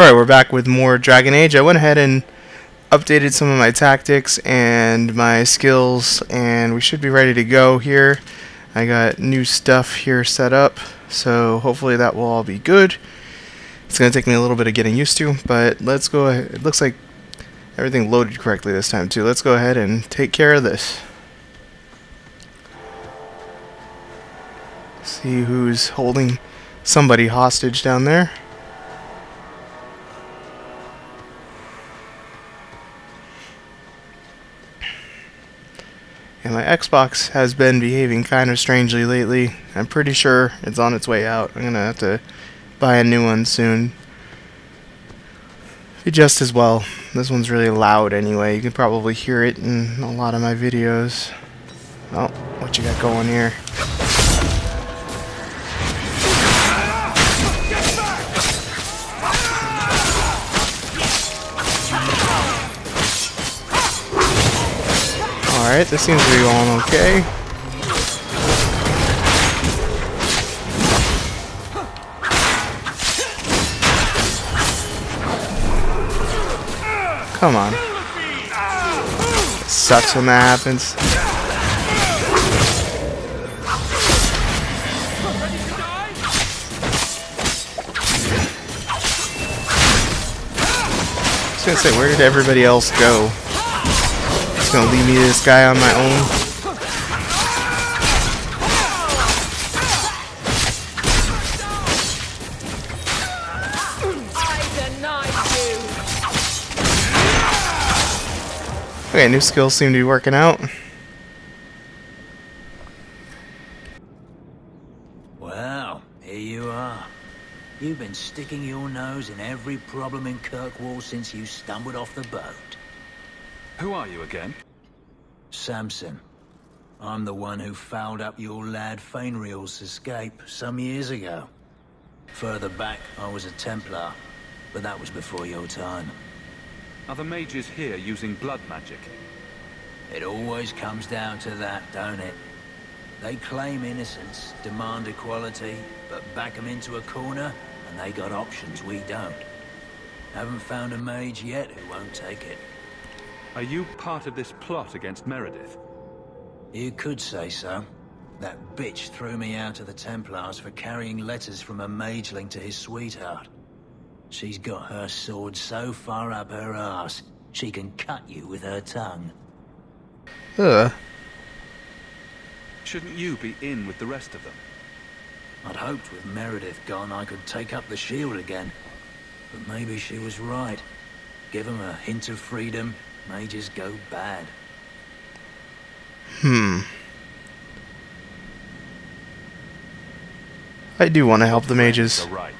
Alright, we're back with more Dragon Age. I went ahead and updated some of my tactics and my skills, and we should be ready to go here. I got new stuff here set up, so hopefully that will all be good. It's going to take me a little bit of getting used to, but let's go ahead. It looks like everything loaded correctly this time, too. Let's go ahead and take care of this. See who's holding somebody hostage down there. And my Xbox has been behaving kind of strangely lately. I'm pretty sure it's on its way out. I'm going to have to buy a new one soon. Be just as well. This one's really loud anyway. You can probably hear it in a lot of my videos. Oh, what you got going here? Alright, this seems to be going okay. Come on. It sucks when that happens. I was gonna say, where did everybody else go? Just gonna leave me this guy on my own. Okay, new skills seem to be working out. Well, here you are. You've been sticking your nose in every problem in Kirkwall since you stumbled off the boat. Who are you again? Samson. I'm the one who fouled up your lad Feynriel's escape some years ago. Further back, I was a Templar, but that was before your time. Are the mages here using blood magic? It always comes down to that, don't it? They claim innocence, demand equality, but back them into a corner, and they got options we don't. Haven't found a mage yet who won't take it. Are you part of this plot against Meredith? You could say so. That bitch threw me out of the Templars for carrying letters from a mageling to his sweetheart. She's got her sword so far up her ass, she can cut you with her tongue. Ugh. Shouldn't you be in with the rest of them? I'd hoped with Meredith gone I could take up the shield again. But maybe she was right. Give them a hint of freedom, may just go bad. Hmm. I do want to help the mages. Right.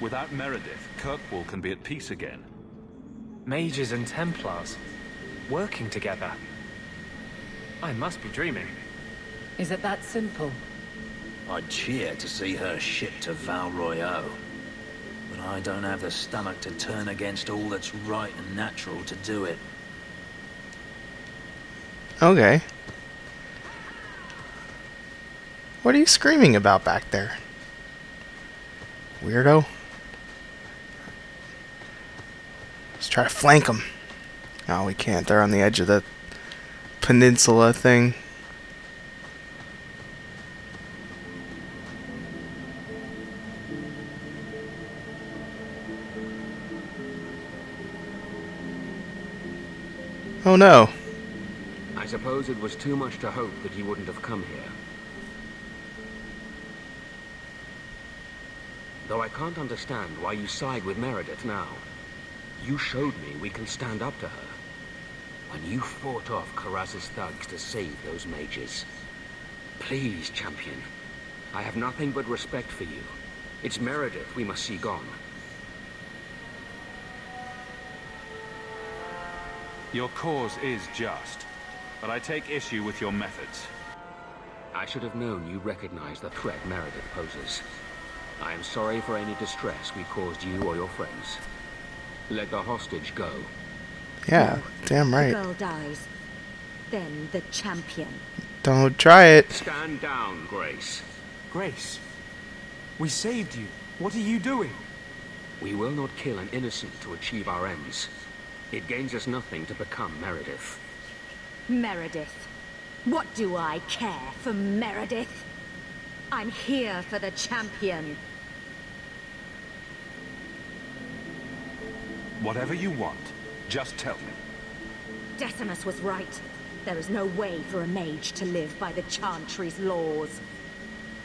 Without Meredith, Kirkwall can be at peace again. Mages and Templars. Working together. I must be dreaming. Is it that simple? I'd cheer to see her shipped to Val Royeaux. But I don't have the stomach to turn against all that's right and natural to do it. Okay. What are you screaming about back there? Weirdo. Let's try to flank them. No, oh, we can't. They're on the edge of the peninsula thing. Oh no. Suppose it was too much to hope that he wouldn't have come here. Though I can't understand why you side with Meredith now. You showed me we can stand up to her. When you fought off Karras's thugs to save those mages. Please, champion. I have nothing but respect for you. It's Meredith we must see gone. Your cause is just, but I take issue with your methods. I should have known you recognized the threat Meredith poses. I am sorry for any distress we caused you or your friends. Let the hostage go. Yeah, damn The right. girl dies. Then the champion. Don't try it. Stand down, Grace. Grace, we saved you. What are you doing? We will not kill an innocent to achieve our ends. It gains us nothing to become Meredith. Meredith. What do I care for Meredith? I'm here for the champion. Whatever you want, just tell me. Decimus was right. There is no way for a mage to live by the Chantry's laws.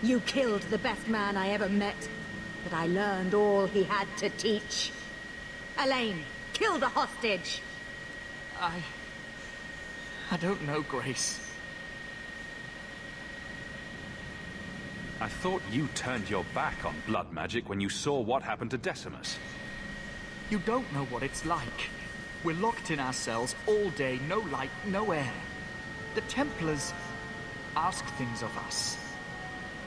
You killed the best man I ever met, but I learned all he had to teach. Alain, kill the hostage! I... I don't know, Grace. I thought you turned your back on blood magic when you saw what happened to Decimus. You don't know what it's like. We're locked in our cells all day, no light, no air. The Templars ask things of us.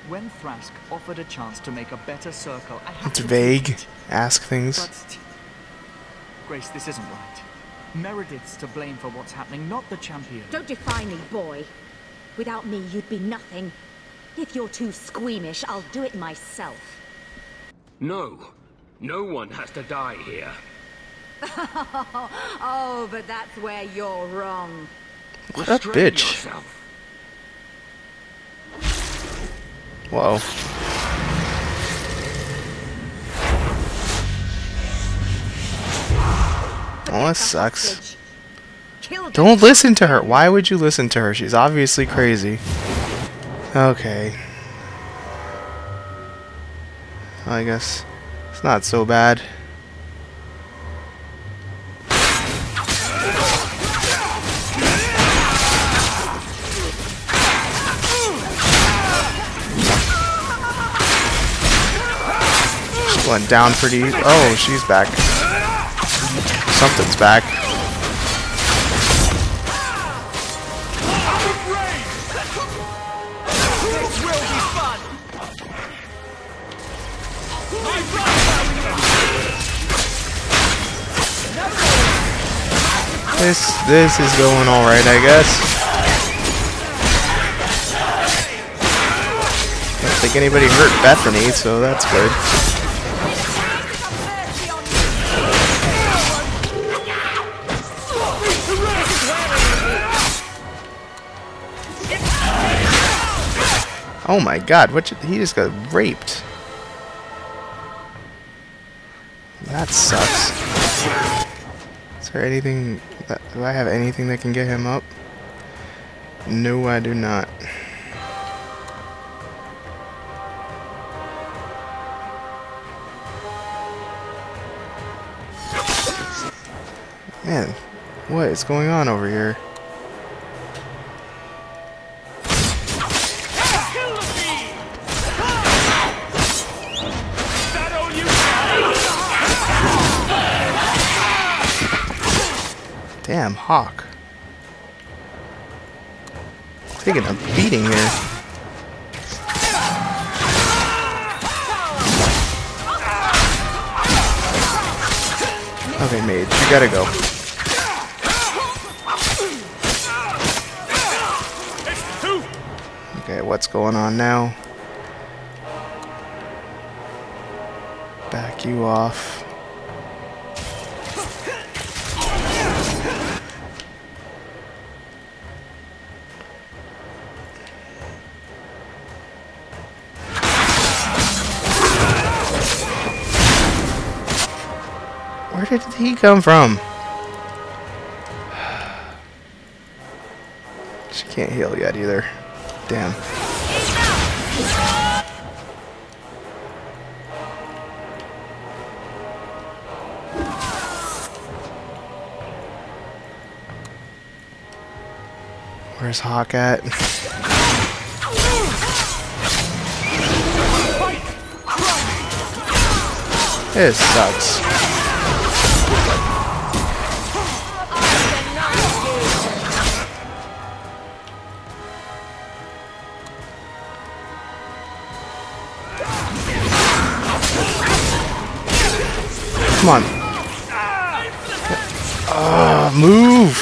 When Thrask offered a chance to make a better circle, I had It's to vague. Ask things. But... Grace, this isn't right. Meredith's to blame for what's happening, not the champion. Don't defy me, boy. Without me, you'd be nothing. If you're too squeamish, I'll do it myself. No. No one has to die here. oh, but that's where you're wrong. What a bitch. yourself. Whoa. Oh, that sucks. Hostage. Kill the Don't listen to her. Why would you listen to her? She's obviously crazy. Okay. I guess it's not so bad. Went down pretty. Oh, she's back. Something's back. This this is going all right, I guess. Don't think anybody hurt Bethany, so that's good. Oh my god, what he just got raped. That sucks. Is there anything that, do I have anything that can get him up? No, I do not. Man, what is going on over here? Damn, Hawke. Taking a beating here. Okay, Mage, you gotta go. Okay, what's going on now? Back you off. Where did he come from? She can't heal yet either. Damn. Where's Hawke at? This sucks. Come on. Uh, move!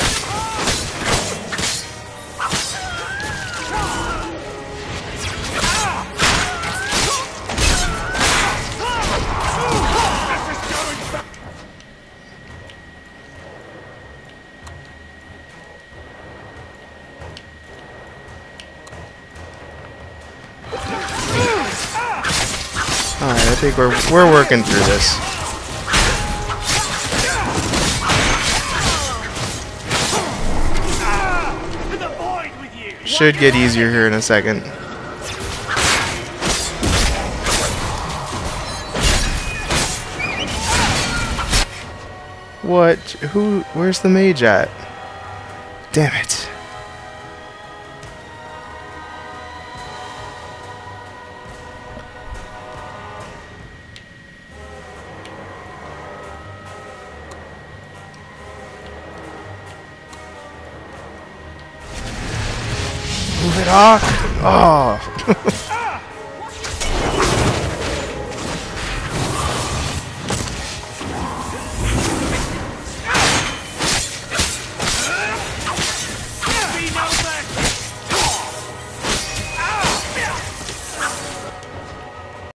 Alright, I think we're, we're working through this. Should get easier here in a second. What? Who? Where's the mage at? Damn it. Move it off. Oh.